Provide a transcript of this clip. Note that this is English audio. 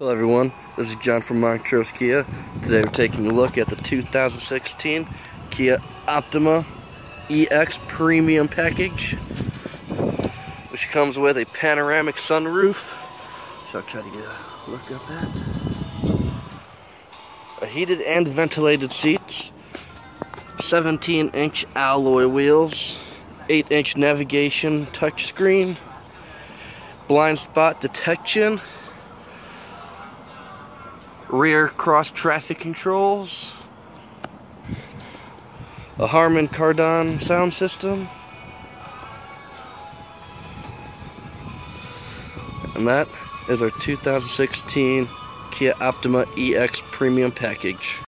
Hello everyone, this is John from Montrose Kia. Today we're taking a look at the 2016 Kia Optima EX Premium Package, which comes with a panoramic sunroof. So I'll try to get a look at that. A heated and ventilated seats, 17 inch alloy wheels, 8 inch navigation touchscreen, blind spot detection, rear cross traffic controls, a Harman Kardon sound system, and that is our 2016 Kia Optima EX Premium Package.